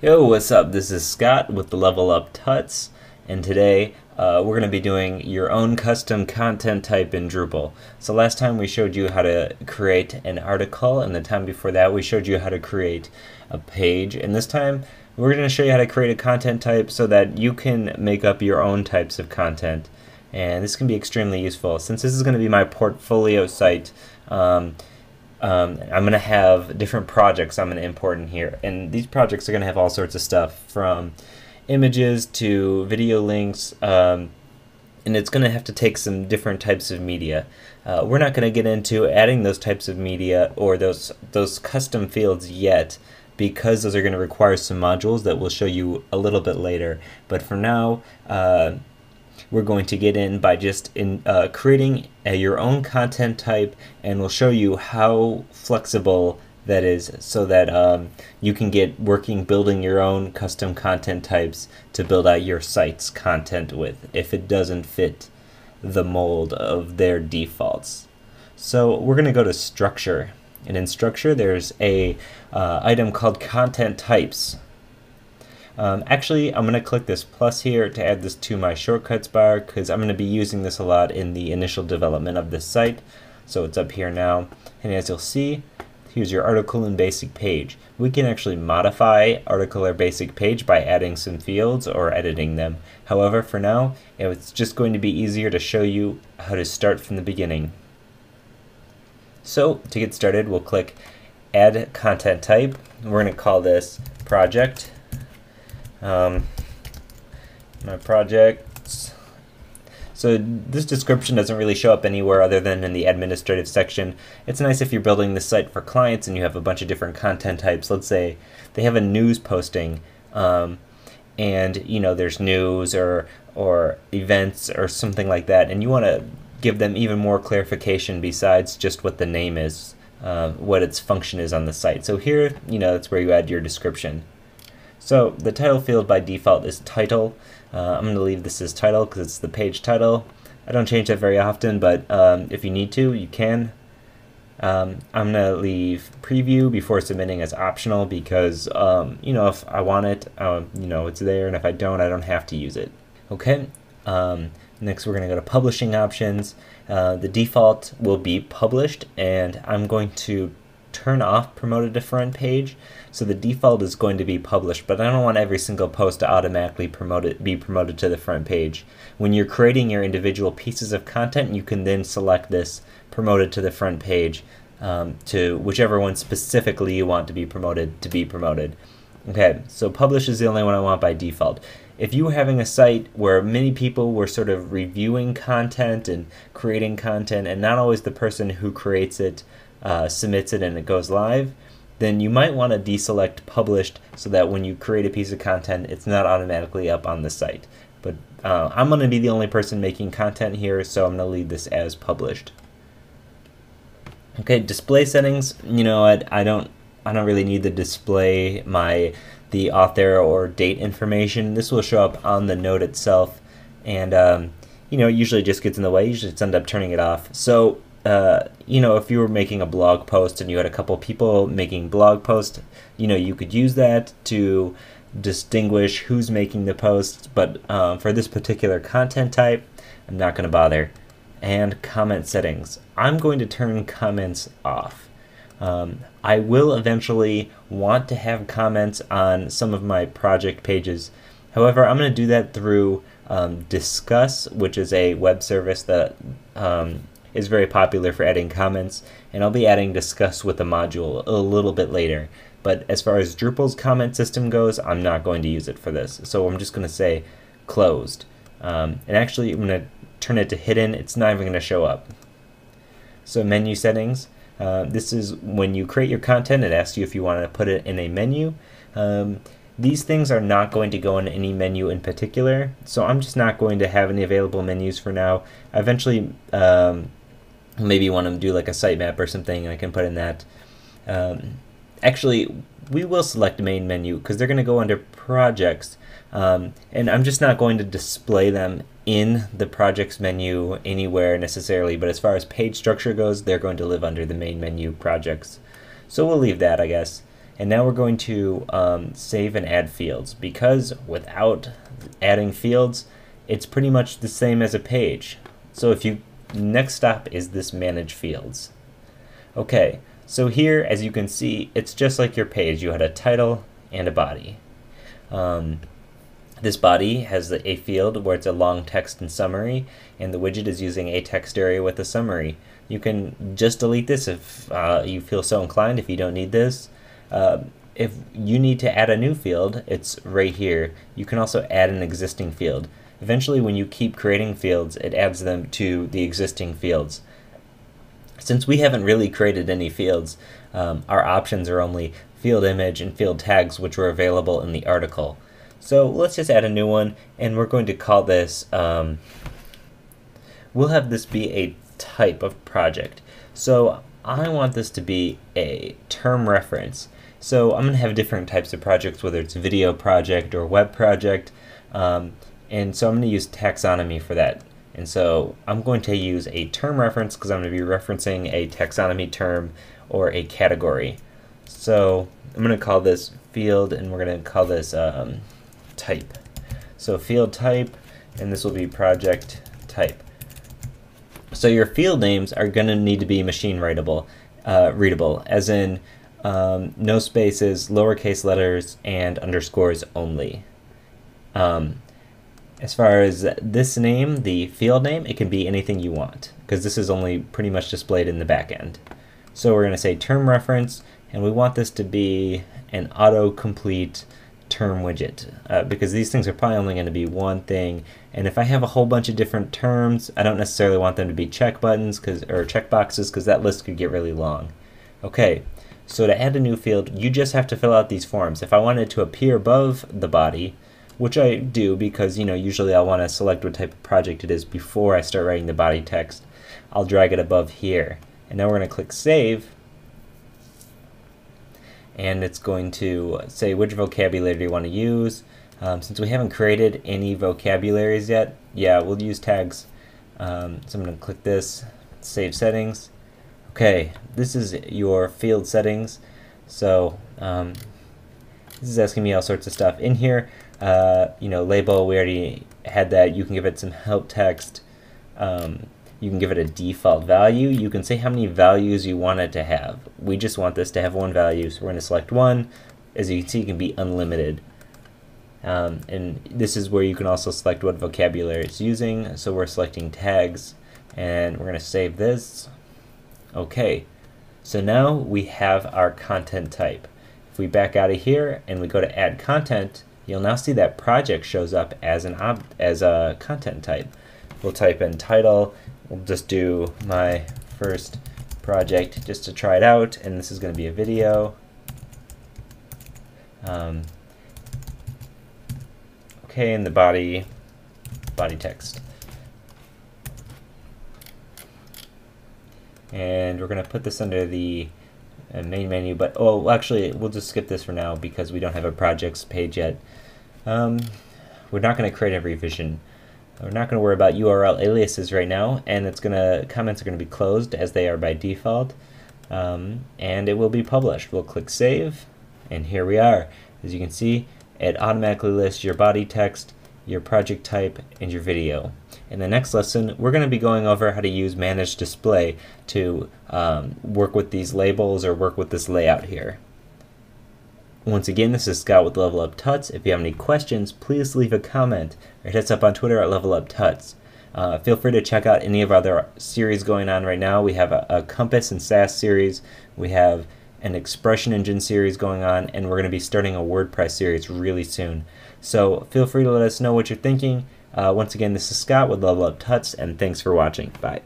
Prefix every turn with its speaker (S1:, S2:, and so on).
S1: Yo, what's up? This is Scott with the Level Up Tuts, and today uh, we're going to be doing your own custom content type in Drupal. So last time we showed you how to create an article, and the time before that we showed you how to create a page, and this time we're going to show you how to create a content type so that you can make up your own types of content. And this can be extremely useful. Since this is going to be my portfolio site, um, um, I'm going to have different projects I'm going to import in here. And these projects are going to have all sorts of stuff from images to video links. Um, and it's going to have to take some different types of media. Uh, we're not going to get into adding those types of media or those those custom fields yet because those are going to require some modules that we'll show you a little bit later. But for now, uh, we're going to get in by just in uh, creating a, your own content type and we'll show you how flexible that is so that um, you can get working building your own custom content types to build out your site's content with if it doesn't fit the mold of their defaults. So we're going to go to structure and in structure there's a uh, item called content types um, actually, I'm going to click this plus here to add this to my shortcuts bar because I'm going to be using this a lot in the initial development of this site. So it's up here now. And as you'll see, here's your article and basic page. We can actually modify article or basic page by adding some fields or editing them. However, for now, it's just going to be easier to show you how to start from the beginning. So to get started, we'll click add content type. We're going to call this project um, my projects. So this description doesn't really show up anywhere other than in the administrative section. It's nice if you're building this site for clients and you have a bunch of different content types. Let's say they have a news posting um, and you know there's news or or events or something like that and you want to give them even more clarification besides just what the name is, uh, what its function is on the site. So here, you know, that's where you add your description. So the title field by default is title. Uh, I'm going to leave this as title because it's the page title. I don't change that very often, but um, if you need to, you can. Um, I'm going to leave preview before submitting as optional because, um, you know, if I want it, uh, you know, it's there, and if I don't, I don't have to use it. Okay, um, next we're going to go to publishing options. Uh, the default will be published, and I'm going to turn off promoted to front page. So the default is going to be published, but I don't want every single post to automatically promote it, be promoted to the front page. When you're creating your individual pieces of content, you can then select this promoted to the front page um, to whichever one specifically you want to be promoted to be promoted. Okay, so publish is the only one I want by default. If you were having a site where many people were sort of reviewing content and creating content, and not always the person who creates it uh, submits it and it goes live, then you might want to deselect published so that when you create a piece of content, it's not automatically up on the site. But uh, I'm going to be the only person making content here, so I'm going to leave this as published. Okay, display settings. You know, I, I don't I don't really need to display my the author or date information. This will show up on the note itself, and um, you know, it usually just gets in the way. You just end up turning it off. So uh, you know, if you were making a blog post and you had a couple people making blog posts, you know, you could use that to distinguish who's making the posts. But um, for this particular content type, I'm not going to bother. And comment settings. I'm going to turn comments off. Um, I will eventually want to have comments on some of my project pages. However, I'm going to do that through um, Disqus, which is a web service that um, is very popular for adding comments, and I'll be adding Disqus with the module a little bit later. But as far as Drupal's comment system goes, I'm not going to use it for this. So I'm just going to say closed. Um, and actually, I'm going to turn it to hidden. It's not even going to show up. So menu settings. Uh, this is when you create your content, it asks you if you want to put it in a menu. Um, these things are not going to go in any menu in particular, so I'm just not going to have any available menus for now. Eventually um, maybe you want to do like a sitemap or something I can put in that. Um, actually, we will select main menu because they're going to go under projects um, and I'm just not going to display them in the projects menu anywhere necessarily but as far as page structure goes they're going to live under the main menu projects so we'll leave that I guess And now we're going to um, save and add fields because without adding fields, it's pretty much the same as a page. So if you next stop is this manage fields. Okay, so here as you can see, it's just like your page. You had a title and a body. Um, this body has a field where it's a long text and summary, and the widget is using a text area with a summary. You can just delete this if uh, you feel so inclined, if you don't need this. Uh, if you need to add a new field, it's right here. You can also add an existing field. Eventually, when you keep creating fields, it adds them to the existing fields. Since we haven't really created any fields, um, our options are only field image and field tags, which were available in the article. So let's just add a new one, and we're going to call this, um, we'll have this be a type of project. So I want this to be a term reference. So I'm going to have different types of projects, whether it's video project or web project. Um, and so I'm going to use taxonomy for that. And so I'm going to use a term reference because I'm going to be referencing a taxonomy term or a category. So I'm going to call this field and we're going to call this um, type. So field type, and this will be project type. So your field names are going to need to be machine writable, uh, readable, as in um, no spaces, lowercase letters, and underscores only. Um, as far as this name, the field name, it can be anything you want, because this is only pretty much displayed in the back end. So we're going to say term reference, and we want this to be an autocomplete term widget uh, because these things are probably only going to be one thing. And if I have a whole bunch of different terms I don't necessarily want them to be check buttons cause, or check boxes because that list could get really long. Okay so to add a new field you just have to fill out these forms. If I wanted to appear above the body which I do because you know usually I'll want to select what type of project it is before I start writing the body text I'll drag it above here and now we're going to click save and it's going to say which vocabulary do you want to use. Um, since we haven't created any vocabularies yet, yeah, we'll use tags. Um, so I'm going to click this, save settings. Okay, this is your field settings. So um, this is asking me all sorts of stuff. In here, uh, you know, label, we already had that. You can give it some help text. Um, you can give it a default value. You can say how many values you want it to have. We just want this to have one value, so we're going to select one. As you can see, it can be unlimited. Um, and this is where you can also select what vocabulary it's using. So we're selecting tags, and we're going to save this. Okay, so now we have our content type. If we back out of here and we go to add content, you'll now see that project shows up as an ob as a content type. We'll type in title. We'll just do my first project just to try it out and this is going to be a video. Um, okay in the body body text. And we're going to put this under the main menu but oh actually we'll just skip this for now because we don't have a projects page yet um, we're not going to create a revision we're not going to worry about URL aliases right now, and it's going to comments are going to be closed as they are by default, um, and it will be published. We'll click Save, and here we are. As you can see, it automatically lists your body text, your project type, and your video. In the next lesson, we're going to be going over how to use Manage Display to um, work with these labels or work with this layout here. Once again, this is Scott with Level Up Tuts. If you have any questions, please leave a comment or hit us up on Twitter at Level Up Tuts. Uh, feel free to check out any of our other series going on right now. We have a, a Compass and Sass series. We have an Expression Engine series going on, and we're going to be starting a WordPress series really soon. So feel free to let us know what you're thinking. Uh, once again, this is Scott with Level Up Tuts, and thanks for watching. Bye.